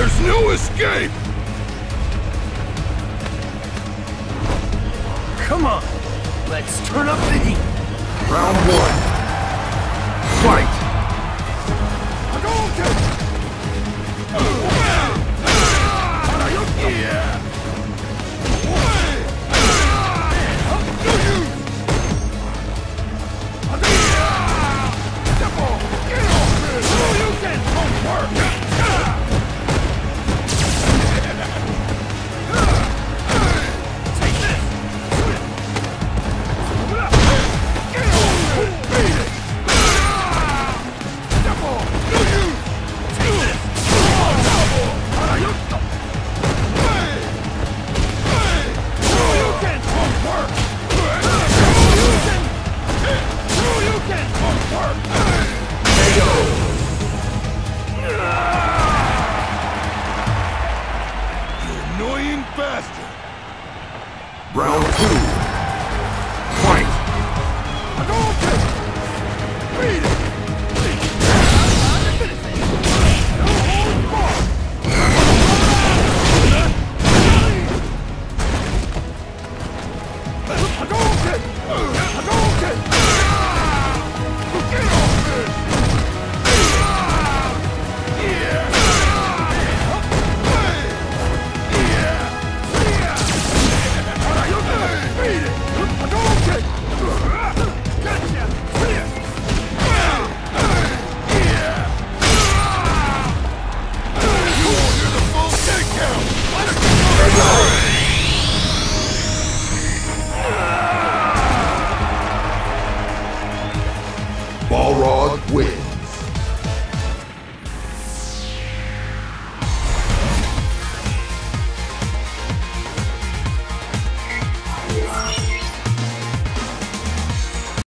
There's no escape! Come on! Let's turn up the heat! Round one. Fight! Go, Round two.